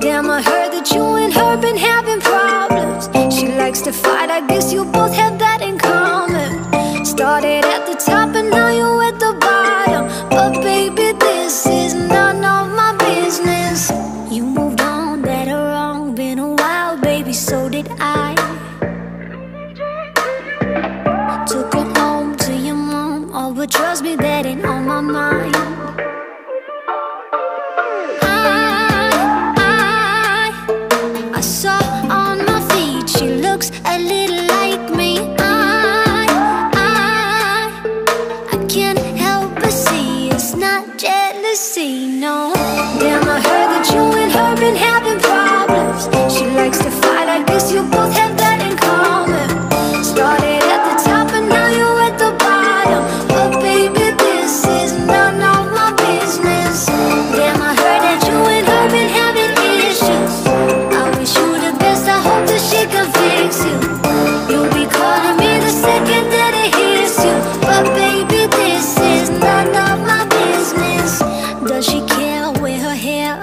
Damn, I heard that you and her been having problems. She likes to fight, I guess you both have that in common. Started at the top and now you're at the bottom. But baby, this is none of my business. You moved on, better wrong, been a while, baby, so did I. Took her home to your mom, oh, but trust me, that ain't on my mind.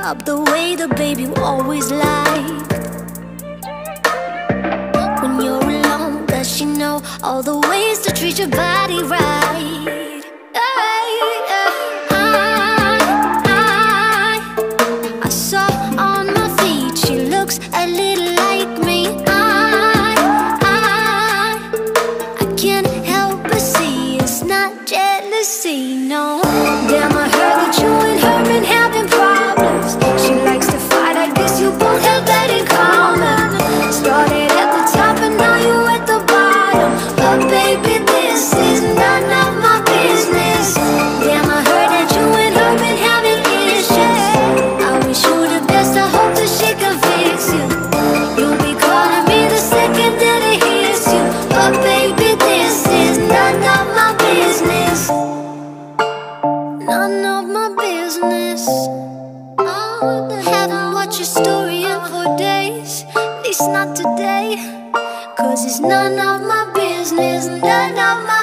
up the way the baby you always lied. When you're alone, does she know all the ways to treat your body right? See, no, damn. I haven't watched your story in four days At least not today. Cause it's none of my business, none of my